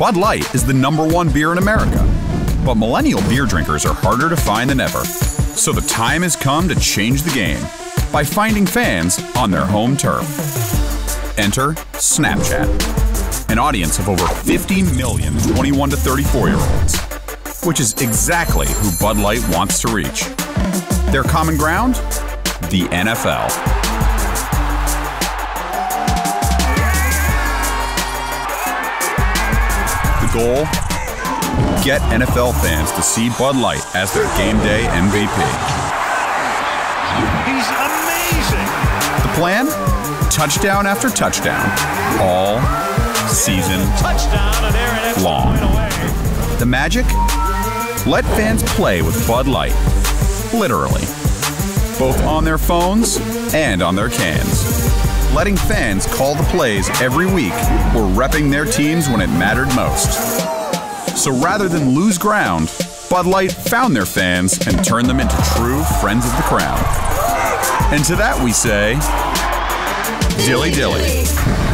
Bud Light is the number one beer in America. But millennial beer drinkers are harder to find than ever. So the time has come to change the game by finding fans on their home turf. Enter Snapchat, an audience of over 50 million 21 to 34 year olds, which is exactly who Bud Light wants to reach. Their common ground? The NFL. Goal? Get NFL fans to see Bud Light as their game day MVP. He's amazing. The plan? Touchdown after touchdown, all season Touchdown, and there it is. long. The magic? Let fans play with Bud Light. Literally. Both on their phones and on their cans. Letting fans call the plays every week or repping their teams when it mattered most. So rather than lose ground, Bud Light found their fans and turned them into true friends of the crown. And to that we say, Dilly Dilly.